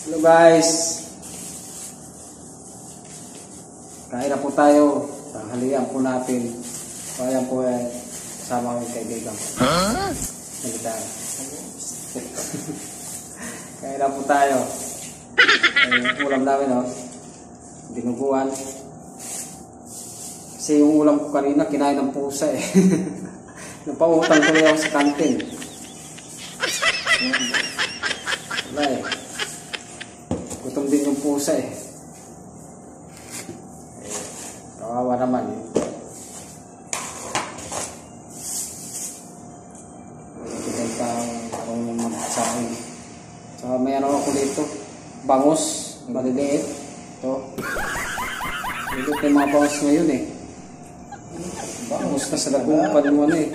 Hello guys. Kain na po tayo. Tanghalian po natin. Kaya po eh, kasama ko yung kaibigan. Ha? Nagitara. Kain na po tayo. Eh, ulam namin oh. Dinuguan. Kasi yung ulam ko kanina, kinain ng pusa eh. Napautang ko ako sa kantin. Wala eh. Pusa eh. eh kawawa naman eh. Bigay pa akong. So may ano ako dito. Bangus. Maliliit. Ito. Maliliit yung mga bangus ngayon eh. Bangus na sa dagupan mo ano eh.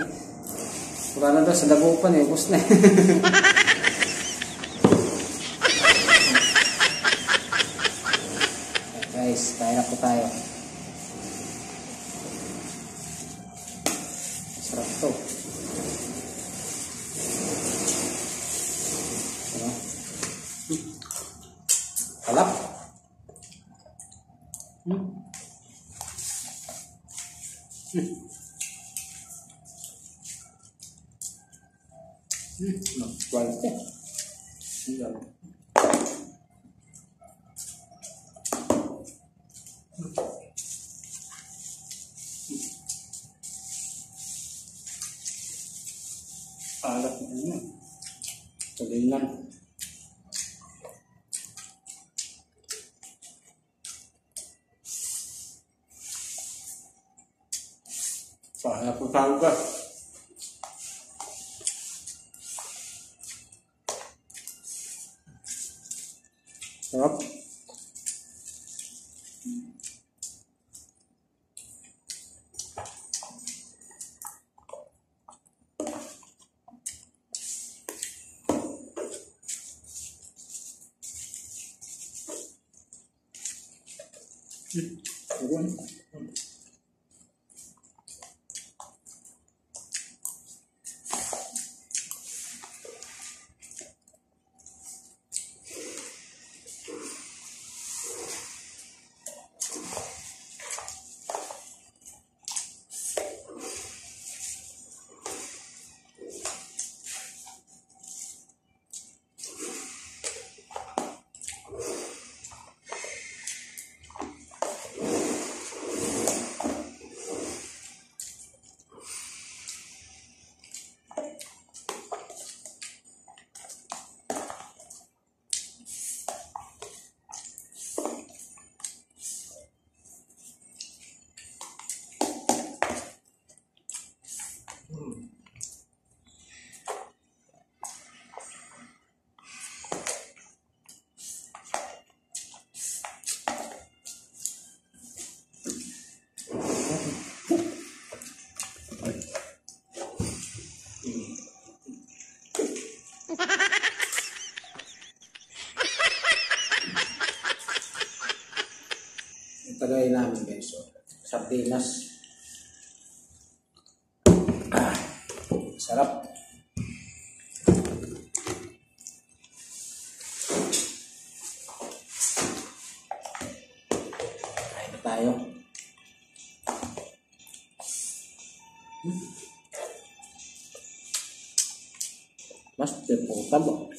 Wala na daw sa dagupan eh. Ubus na eh. Guys, kaya na po tayo. Sarap to. Ano? Hmm. Kalap. Hmm. Hmm. Hmm. Nagkwalite. Yan. Alat na yun. Tuloy lang. Kaya po tayo ka. Sarap. Ayun. Ito gawin namin guys. So, sardinas. Ah, sarap. Kain na tayo. Hmm. Mas, po tabo.